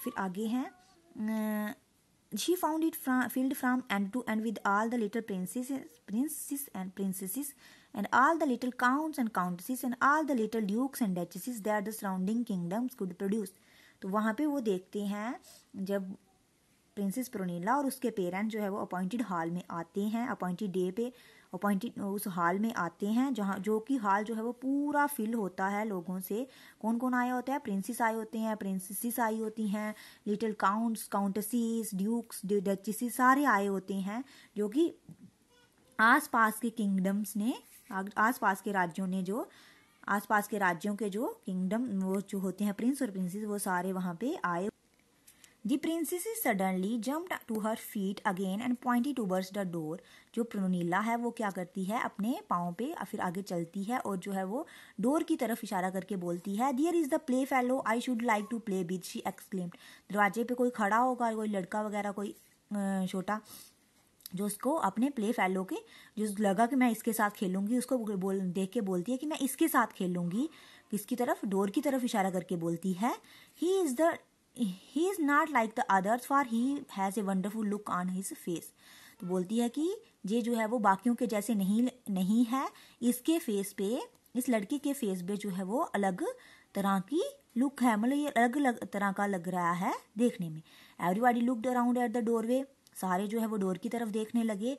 फिर आगे हैं। She found it filled from end to end with all the little princes and princesses and all the little counts and countesses and all the little dukes and duchesses they are the surrounding kingdoms good produce तो वहाँ पे वो देखते हैं, जब princess प्रोनीला और उसके parents जो है वो अपॉइंटेड हॉल में आते हैं, अपॉइंटेड डे पे, अपॉइंटेड उस हॉल में आते हैं, जहाँ जो कि हॉल जो है वो पूरा फिल होता है लोगों से। कौन कौन आया होता है? प्रिंसेस आए होते हैं प्रिंसेसिस आई होती हैं little counts countesses dukes duchesses सारे आए होते हैं, जो कि आसपास के किंगडम्स ने आसपास के राज्यों ने जो, आसपास के राज्यों के जो किंगडम वो जो होते हैं प्रिंस और प्रिंसेस वो सारे वहाँ पे आए The princess suddenly jumped to her feet again and pointed towards the door. जो प्रोनीला है, वो क्या करती है, अपने पाँव पे फिर आगे चलती है और जो है वो डोर की तरफ़ इशारा करके बोलती है there is the play fellow I should like to play with she exclaimed दरवाजे पे कोई खड़ा होगा, कोई लड़का वगैरह, कोई छोटा, जो उसको अपने प्ले फेलो के, जो लगा कि मैं इसके साथ खेलूँगी, उसको बोल, देख के बोलती है कि मैं इसके साथ खेलूँगी किसकी तरफ़ डोर की तरफ़ इशारा करके बोलती है he is the he is not like the others for he has a wonderful look on his face तो बोलती है कि ये जो है वो बाकियों के जैसे नहीं नहीं है। इसके फेस पे, इस लड़के के फेस पे जो है वो अलग तरह की लुक है। मतलब ये अलग अलग तरह का लग रहा है देखने में। Everybody looked around at the doorway सारे जो है वो डोर की तरफ़ देखने लगे।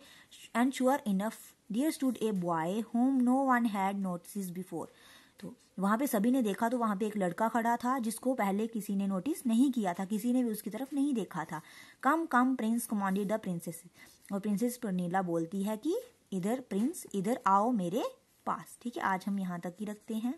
And sure enough there stood a boy whom no one had notice before तो वहाँ पे सभी ने देखा तो वहाँ पे एक लड़का खड़ा था, जिसको पहले किसी ने नोटिस नहीं किया था, किसी ने भी उसकी तरफ़ नहीं देखा था। Come come prince commanded the princess. और प्रिंसेस प्रनीला बोलती है कि इधर प्रिंस, इधर आओ मेरे पास। ठीक है, आज हम यहाँ तक ही रखते हैं।